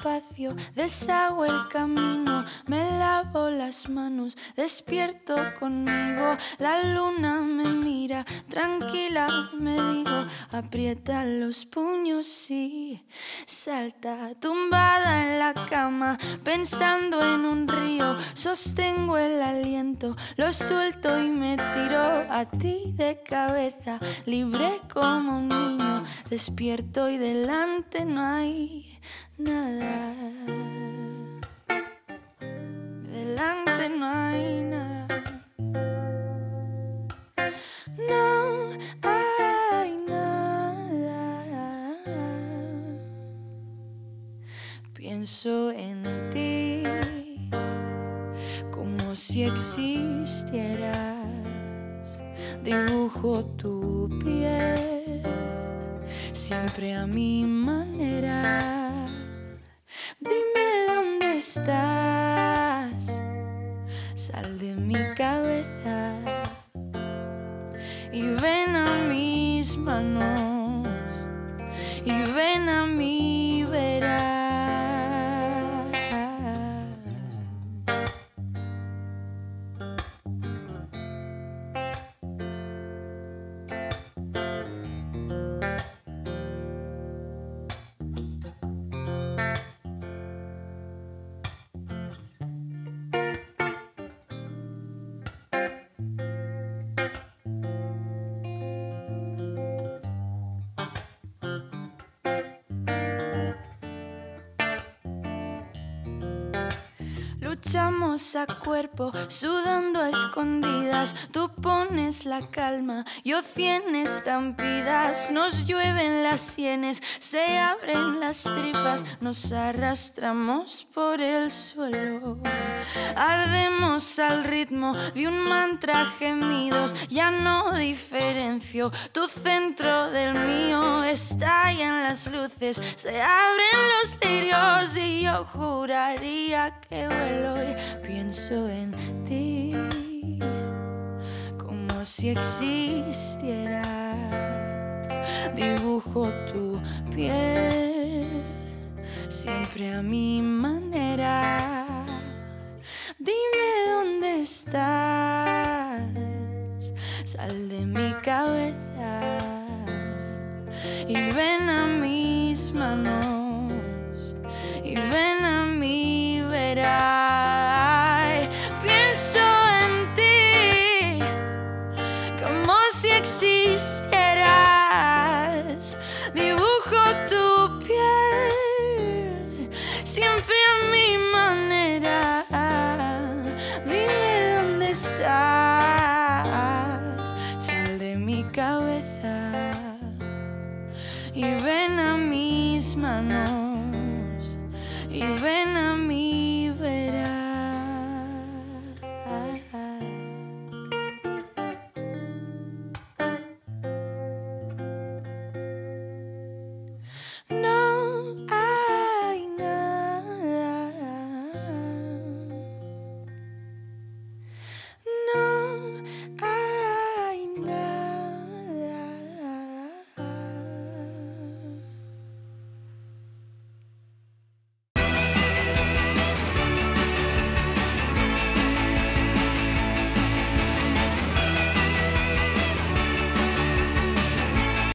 despacio, deshago el camino, me lavo las manos, despierto conmigo, la luna me mira, tranquila me digo, aprieta los puños y salta, tumbada en la cama, pensando en un río, sostengo el aliento, lo suelto y me tiro a ti de cabeza, libre como un niño, despierto y delante no hay nada. Delante no hay nada. No hay nada. Pienso en ti como si existieras. Dibujo tu piel siempre a mi manera. Sal de mi cabeza y ven a mis manos y ven Luchamos a cuerpo, sudando a escondidas. Tú pones la calma, yo cien estampidas. Nos llueven las sienes, se abren las tripas. Nos arrastramos por el suelo. Ardemos al ritmo de un mantra gemidos. Ya no diferencio tu centro del mío. Estallan las luces, se abren los lirios. Y yo juraría que pienso en ti como si existieras. Dibujo tu piel siempre a mi manera. Dime dónde estás, sal de mi cabeza y ven a mis manos y ven sal de mi cabeza y ven a mis manos y ven